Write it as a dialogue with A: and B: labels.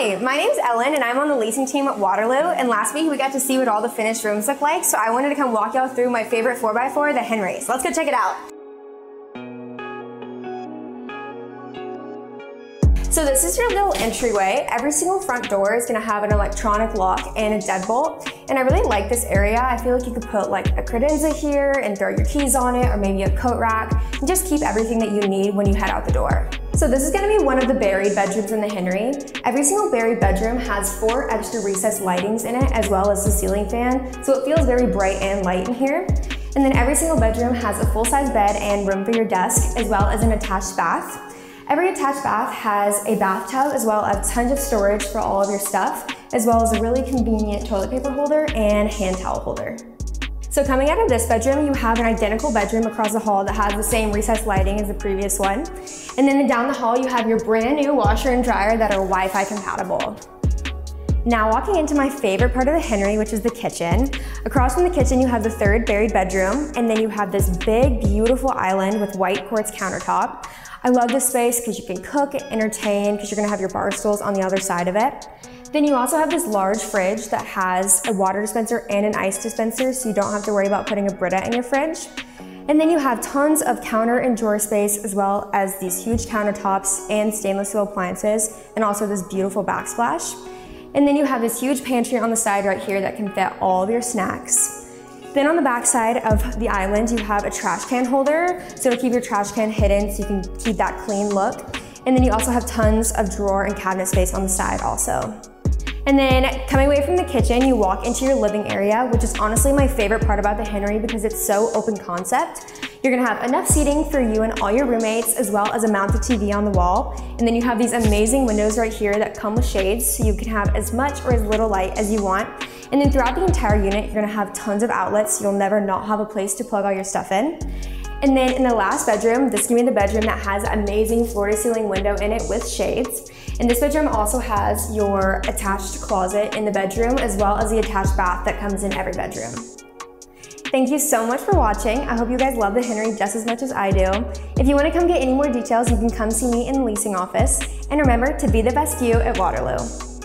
A: Hi, my name's Ellen and I'm on the leasing team at Waterloo. And last week we got to see what all the finished rooms look like, so I wanted to come walk y'all through my favorite 4x4, the Henry. So let's go check it out. So this is your little entryway. Every single front door is gonna have an electronic lock and a deadbolt. And I really like this area. I feel like you could put like a credenza here and throw your keys on it or maybe a coat rack and just keep everything that you need when you head out the door. So this is gonna be one of the buried bedrooms in the Henry. Every single buried bedroom has four extra recessed lightings in it as well as the ceiling fan. So it feels very bright and light in here. And then every single bedroom has a full-size bed and room for your desk as well as an attached bath. Every attached bath has a bathtub as well as tons of storage for all of your stuff, as well as a really convenient toilet paper holder and hand towel holder. So coming out of this bedroom, you have an identical bedroom across the hall that has the same recessed lighting as the previous one. And then down the hall, you have your brand new washer and dryer that are Wi-Fi compatible. Now walking into my favorite part of the Henry, which is the kitchen. Across from the kitchen, you have the third buried bedroom, and then you have this big, beautiful island with white quartz countertop. I love this space because you can cook, entertain, because you're gonna have your bar stools on the other side of it. Then you also have this large fridge that has a water dispenser and an ice dispenser, so you don't have to worry about putting a Brita in your fridge. And then you have tons of counter and drawer space as well as these huge countertops and stainless steel appliances and also this beautiful backsplash. And then you have this huge pantry on the side right here that can fit all of your snacks. Then on the back side of the island, you have a trash can holder, so to keep your trash can hidden so you can keep that clean look. And then you also have tons of drawer and cabinet space on the side also. And then coming away from the kitchen, you walk into your living area, which is honestly my favorite part about the Henry because it's so open concept. You're gonna have enough seating for you and all your roommates, as well as a mounted TV on the wall. And then you have these amazing windows right here that come with shades, so you can have as much or as little light as you want. And then throughout the entire unit, you're gonna have tons of outlets. You'll never not have a place to plug all your stuff in. And then in the last bedroom, this is gonna be the bedroom that has amazing floor to ceiling window in it with shades. And this bedroom also has your attached closet in the bedroom as well as the attached bath that comes in every bedroom. Thank you so much for watching. I hope you guys love the Henry just as much as I do. If you wanna come get any more details, you can come see me in the leasing office. And remember to be the best you at Waterloo.